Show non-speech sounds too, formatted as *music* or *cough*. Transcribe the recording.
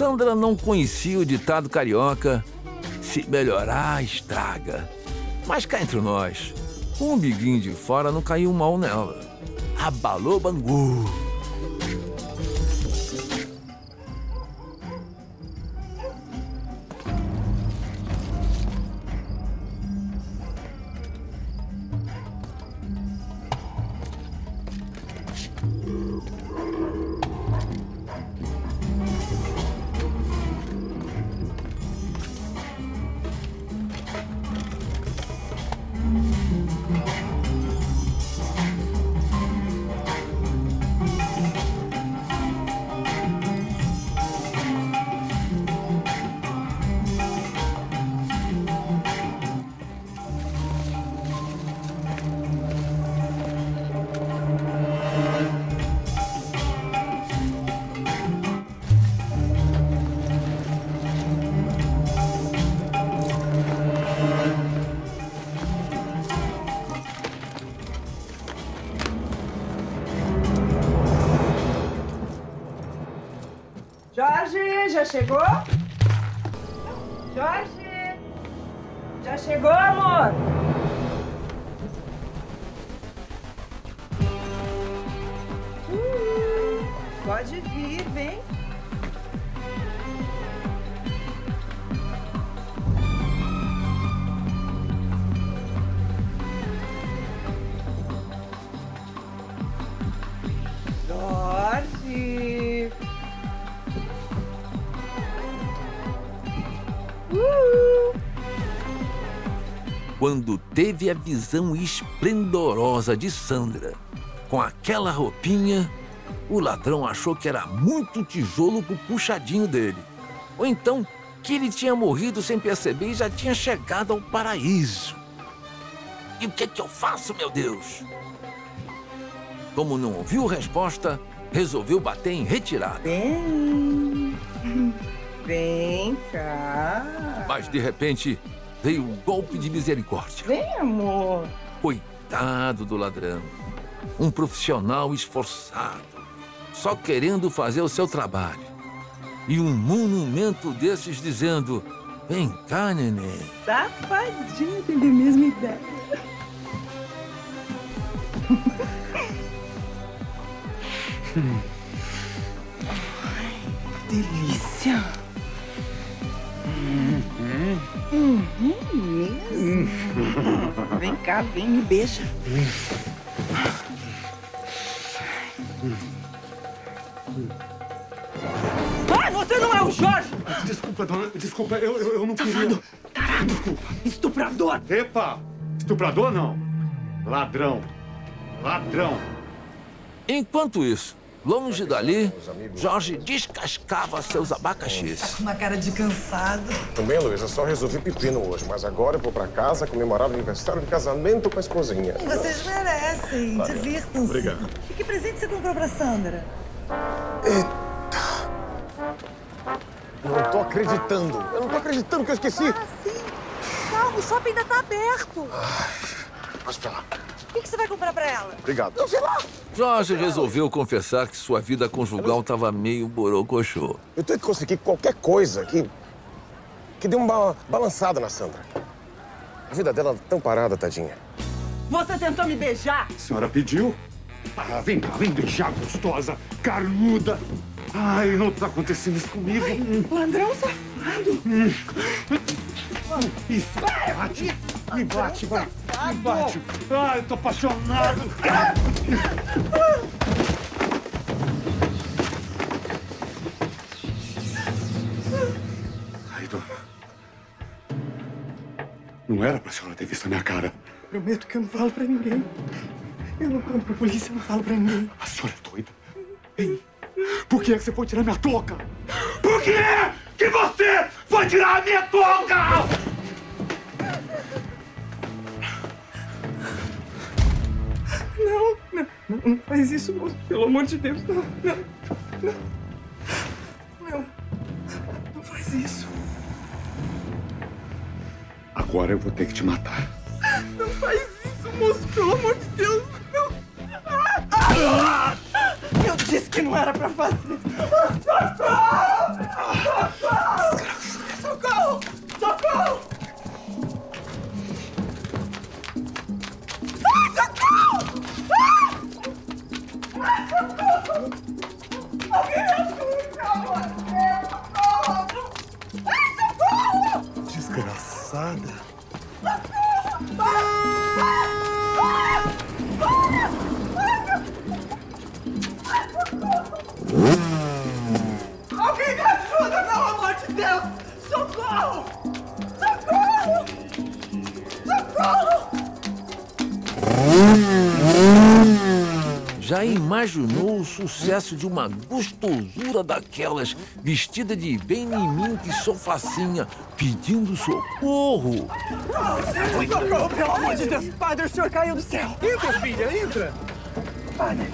Sandra não conhecia o ditado carioca: se melhorar, estraga. Mas cá entre nós, um biguinho de fora não caiu mal nela. Abalou Bangu. Já chegou? Jorge! Já chegou, amor? Uh, pode vir, vem. Quando teve a visão esplendorosa de Sandra, com aquela roupinha, o ladrão achou que era muito tijolo pro puxadinho dele. Ou então que ele tinha morrido sem perceber e já tinha chegado ao paraíso. E o que é que eu faço, meu Deus? Como não ouviu resposta, resolveu bater em retirada. Vem. *laughs* Vem cá. Mas de repente veio um golpe de misericórdia. Vem, amor. Coitado do ladrão. Um profissional esforçado, só querendo fazer o seu trabalho. E um monumento desses dizendo: Vem cá, neném. Safadinho, tem a mesma ideia. *laughs* Delícia. Uhum, mesmo. Vem cá, vem, me beija. Ai, você não é o Jorge! Desculpa, dona. Desculpa, eu, eu, eu não queria. Tarado! Desculpa. Estuprador! Epa! Estuprador não. Ladrão. Ladrão. Enquanto isso, longe dali, Jorge descascava seus abacaxis. Uma cara de cansado. Também, Luísa, só resolvi pepino hoje, mas agora eu vou pra casa comemorar o aniversário de casamento com a esposinha. Vocês merecem. Divirtam-se. Obrigado. E que presente você comprou pra Sandra? Eu não tô acreditando. Eu não tô acreditando que eu esqueci. Ah, sim. Calma, o shopping ainda tá aberto. Mas pera, O que, você vai comprar pra ela? obrigado. Eu sei lá. Jorge resolveu confessar que sua vida conjugal estava meio borocochô. Eu tenho que conseguir qualquer coisa que. que dê uma balançada na Sandra. A vida dela tá tão parada, tadinha. Você tentou me beijar? A senhora pediu? Ah, vem cá, vem beijar, gostosa, carnuda. Ai, não tá acontecendo isso comigo. Ladrão safado. Isso, bate. Me bate, vai. Me bate. Ai, eu tô apaixonado. Ai, dona. Não era pra senhora ter visto a minha cara. Prometo que eu não falo pra ninguém. Eu não conto pra polícia, eu não falo pra ninguém. A senhora é doida? Hein? Por que é que você foi tirar minha touca? Por que é que você foi tirar a minha touca? Não, não, não, faz isso, moço. Pelo amor de Deus, não, não, não. Não, não faz isso. Agora eu vou ter que te matar. Não faz isso, moço, pelo amor de Deus. Não. Eu disse que não era pra fazer. Já imaginou o sucesso de uma gostosura daquelas, vestida de bem em mim que sou facinha, pedindo socorro? Socorro, pelo amor de Deus! Padre, o senhor caiu do céu! Entra, filha, entra! Padre,